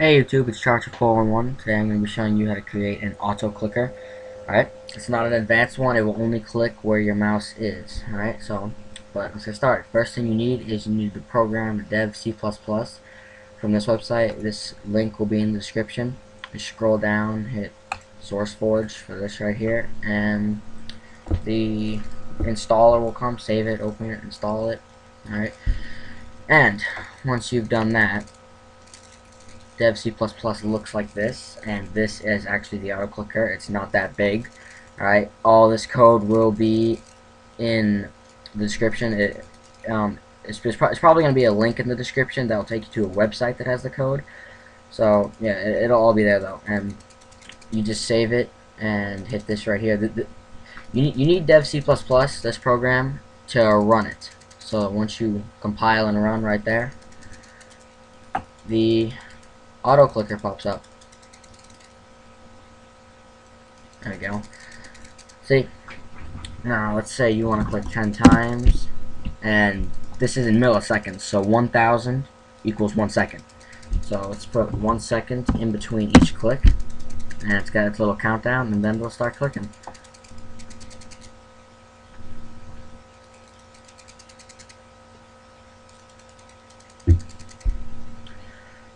Hey YouTube, it's Charger411. Today I'm going to be showing you how to create an auto clicker. Alright, it's not an advanced one, it will only click where your mouse is. Alright, so, but let's get started. First thing you need is you need to program dev C++ from this website. This link will be in the description. Scroll down, hit SourceForge for this right here, and the installer will come, save it, open it, install it. Alright, and once you've done that, dev C++ looks like this and this is actually the auto clicker it's not that big alright? All this code will be in the description. It um, it's, it's, pro it's probably going to be a link in the description that will take you to a website that has the code. So yeah it, will all be there though and you just save it and hit this right here. The, the, you, you need dev C++ this program to run it. So once you compile and run right there the auto clicker pops up. There we go. See? Now, let's say you want to click 10 times, and this is in milliseconds, so 1,000 equals 1 second. So let's put 1 second in between each click, and it's got its little countdown, and then it'll start clicking.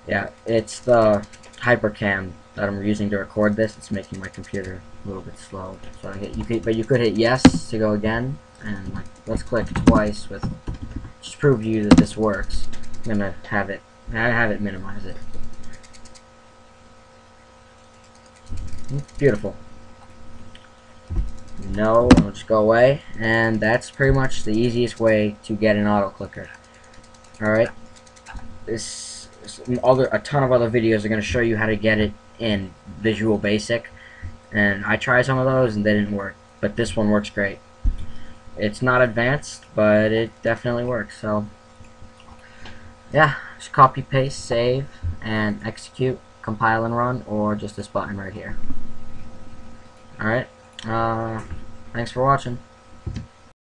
Yeah, it's the HyperCam that I'm using to record this. It's making my computer a little bit slow. So I hit, you could, but you could hit yes to go again, and like, let's click twice with just prove to you that this works. I'm gonna have it. I have it minimize it. Beautiful. No, it'll just go away, and that's pretty much the easiest way to get an auto clicker. Alright, this other a ton of other videos are going to show you how to get it in Visual Basic. And I tried some of those and they didn't work but this one works great. It's not advanced but it definitely works so. Yeah just copy paste save and execute compile and run or just this button right here. Alright uh, thanks for watching